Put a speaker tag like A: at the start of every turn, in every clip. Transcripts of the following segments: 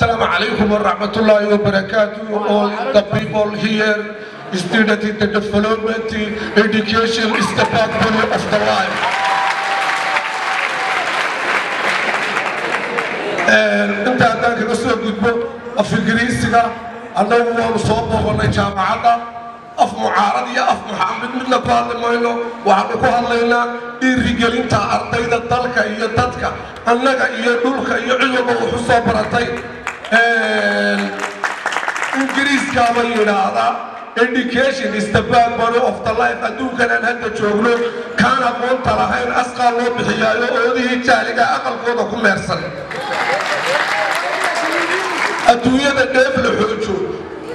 A: Assalamu alaikum wa rahmatullahi wa barakatuh. All the people here, students in the development, education is the backbone of the life. inta haddaan kaga soo gudbo af ingiriisiga annagu waanu soo booqannay jaamacadda af mucaarad iyo af muxaamid midna ku hadli mayno waxaanu ku hadlaynaa dhiirigelinta ardayda dalka iyo dadka annaga iyo dhulka iyo cid walba wuxu soo baratay ingiriiskaaba yidhaahdaa education is the backbone of the life. Adduunkan aan hadda joogno kaan aqoonta lahayn asqaa loo bixiyaayo oodihii jaaliga aqalkooda ku meersan. Adduunyada dheef la xoojo.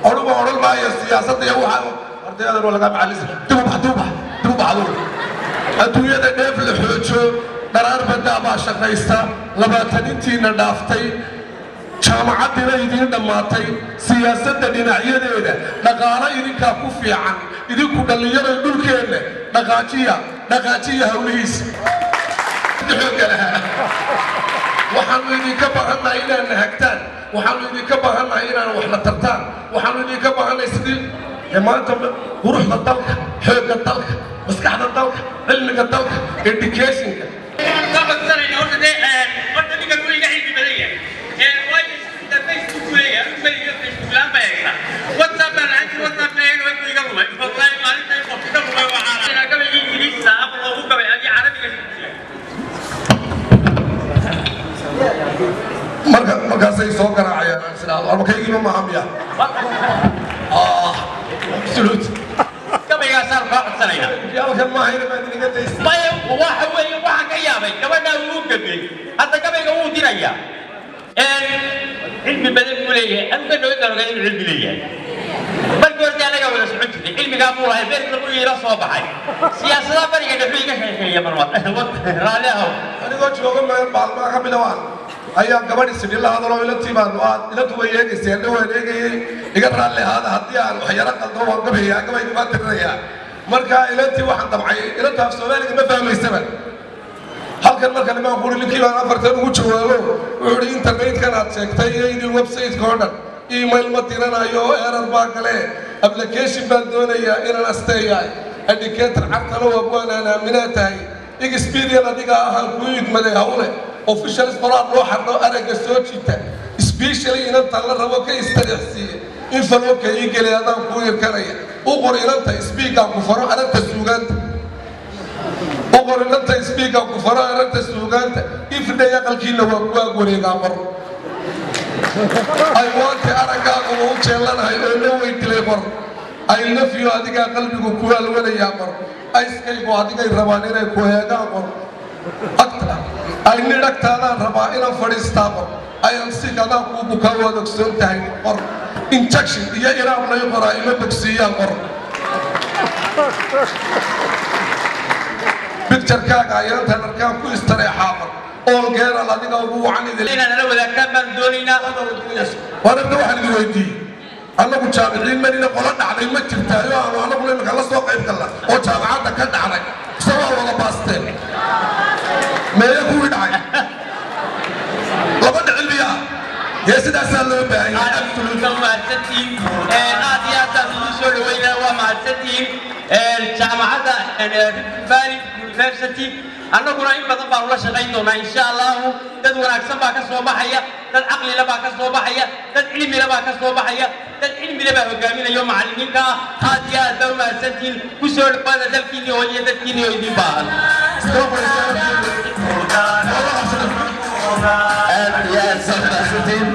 A: Onuga odhan maayo siyaasadda iyo waxa ardaydan waa laga macalisa. Dibubax dibubax dibubaxdu adduunyada dheef la xoojo dharaar badaa baa shaqaysta. Labaatanintiina dhaaftay jaamacaddina idiin dhammaatay siyaasadda dhinacyadeeda. Dhaqaalo idinkaa ku fiican. Idinku dhallinyaro dhulkeenna dhaqaajiya dhaqaajiya hawlihiisa waxaanu idinka baahannahay inaad nahagtaan waxaanu idinka baahannahay inaad waxna tartaan. Waxaanu idinka baahannahay sidii maanta quruxda dalka xoogga dalka maskaxda dalka cilmiga dalka educationka markaasay soo garaacayaan arbakaygiima maaha miya
B: waxa weeye waxaan ka yaabay gabadhaa wuu gabay hadda gabayga wuu dirayaa. Cilmi badan buu leeyahay. Anuga dhawa daloga inuu cilmi leeyahay. Markii horta anaga wada socon jirnay cilmigaa buu lahay berka buu iila soo baxay. Siyaasadaha bariga dhexe iga sheekeeya marwad raalli ahow.
A: Anigoo jooga meel maalmaa ka midawaan ayaa gabadhi sidhi la hadaloo ilantii baan aad ilantu way eegayseen dhawaan eegayay iga raalli ahaada haddii aan waxyaro qaldo waan gabayaa gabayga baan tirinayaa marka ilantii waxaan damcay ilanta af soomaaliga ma fahmaysaba halkan marka nimaan kuri ninkii baan afartan ugu jawaabo wuxuu ihi internetkan aad sheegtay iyo idin website-ka oo dhan email ma diranayo erar baa gale application baan doonayaa inaan asteeyahay cartana waa buanaan aaminaa tahay experience adiga ahaan kuu idmaday hawle officials qoraal loo xadho aragga soo jita specially inanta la rabo ka istariixsiiye in falooka ii gelay adaan kuu irkanaya u qor inanta speakaan ku faro aragta suugaanta. U qor inanta speakaan ku faro aragta suugaanta. Ifdhay aqalkiina waa ku ag wareegaa mar ay waante araggaagu u jeellanahay oo la weydilay mar ay nafyo adigaa qalbigu ku alwanayaa mar ayskaygu adigay rabaan inay ku heegaan mar agta ay nidh agtaadaan rabaa inaan fadhiistaa qor ayaan sig adaan kuu bukaa waad ogsoon tahay qor injection iyo iraab lay qoraa ima bogsiiyaan qor bicturkaaga ayaantan arkaan ku istareexaa qor oolgeeral adiga ugu wacan idil
B: inaan nala wadaagtaan baan doonaynaa
A: wararta waxaan idin weydiiyey annagu jaamiciin manina qola dhacday ma jirtaayo aanu annaguna imika la soo qayb galna oo jaamacadda ka dhacday meeye kuwii dhacay. Laba dhicin miyaa dee sidaasaa loo baahan yahay
B: mahadsantihiin aad iyo aad baan idin soo dhaweynaa. Waa mahadsantihiin jaamacadda rift valley university. Annaguna in badan baanu la shaqayn doonaa insha allahu dad wanaagsan baa ka soo baxaya dad caqlile baa ka soo baxaya dad cilmile baa ka soo baxaya dad cilmile baa hogaaminaya oo macallimiinka ah aad iyo aad baa u mahadsantihiin ku soo dhawaada dalkiinni oo iyo And yes, that's the
A: team.